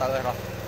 った上の